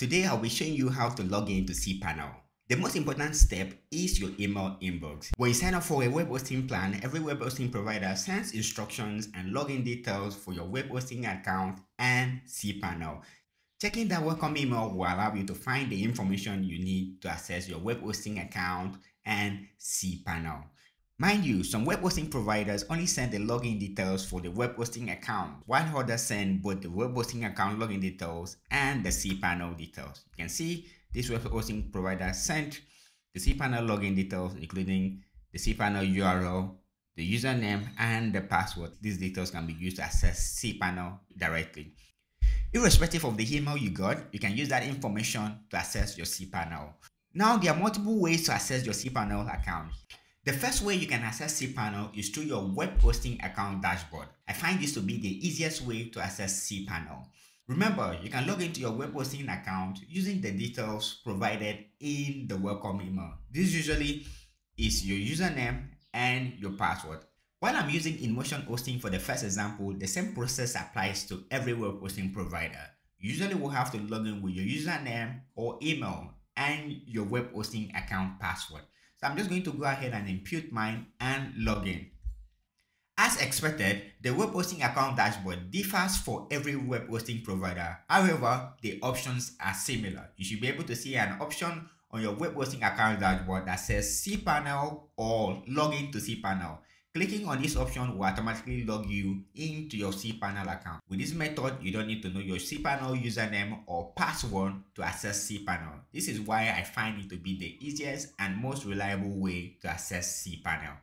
Today I'll be showing you how to log in to cPanel. The most important step is your email inbox. When you sign up for a web hosting plan, every web hosting provider sends instructions and login details for your web hosting account and cPanel. Checking that welcome email will allow you to find the information you need to access your web hosting account and cPanel. Mind you, some web hosting providers only send the login details for the web hosting account, while others send both the web hosting account login details and the cPanel details. You can see this web hosting provider sent the cPanel login details, including the cPanel URL, the username, and the password. These details can be used to access cPanel directly. Irrespective of the email you got, you can use that information to access your cPanel. Now, there are multiple ways to access your cPanel account. The first way you can access cPanel is through your web hosting account dashboard. I find this to be the easiest way to access cPanel. Remember, you can log into your web hosting account using the details provided in the welcome email. This usually is your username and your password. While I'm using InMotion Hosting for the first example, the same process applies to every web hosting provider. You usually will have to log in with your username or email and your web hosting account password. So I'm just going to go ahead and impute mine and log in. As expected, the web hosting account dashboard differs for every web hosting provider. However, the options are similar. You should be able to see an option on your web hosting account dashboard that says cPanel or login to cPanel. Clicking on this option will automatically log you into your cPanel account. With this method, you don't need to know your cPanel username or password to access cPanel. This is why I find it to be the easiest and most reliable way to access cPanel.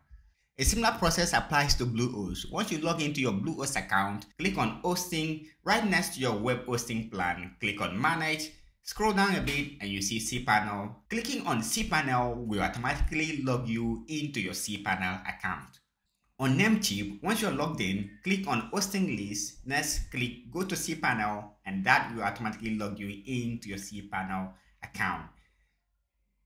A similar process applies to Bluehost. Once you log into your Bluehost account, click on Hosting right next to your web hosting plan. Click on Manage, scroll down a bit and you see cPanel. Clicking on cPanel will automatically log you into your cPanel account. On Namecheap, once you're logged in, click on hosting list, next click go to cPanel and that will automatically log you into your cPanel account.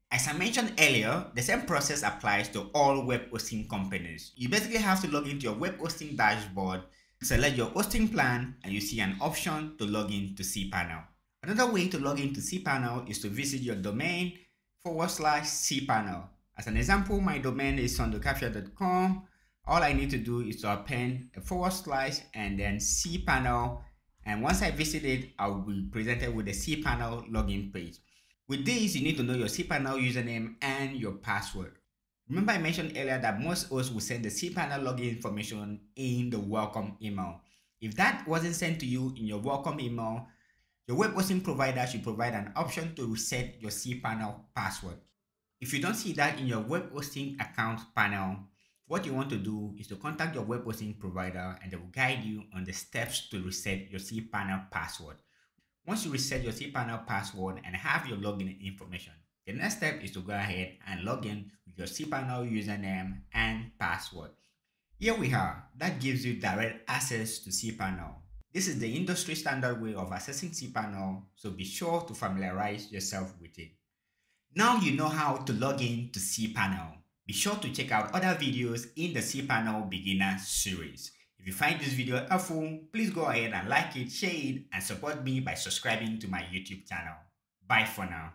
As I mentioned earlier, the same process applies to all web hosting companies. You basically have to log into your web hosting dashboard, select your hosting plan, and you see an option to log in to cPanel. Another way to log in into cPanel is to visit your domain forward slash cPanel. As an example, my domain is sundayukafia.com all I need to do is to append a forward slash and then cPanel. And once I visit it, I'll be presented with the cPanel login page. With this, you need to know your cPanel username and your password. Remember I mentioned earlier that most hosts will send the cPanel login information in the welcome email. If that wasn't sent to you in your welcome email, your web hosting provider should provide an option to reset your cPanel password. If you don't see that in your web hosting account panel, what you want to do is to contact your web hosting provider and they will guide you on the steps to reset your cPanel password. Once you reset your cPanel password and have your login information, the next step is to go ahead and log in with your cPanel username and password. Here we are. That gives you direct access to cPanel. This is the industry standard way of accessing cPanel, so be sure to familiarize yourself with it. Now you know how to log in to cPanel. Be sure to check out other videos in the cPanel beginner series. If you find this video helpful, please go ahead and like it, share it, and support me by subscribing to my YouTube channel. Bye for now.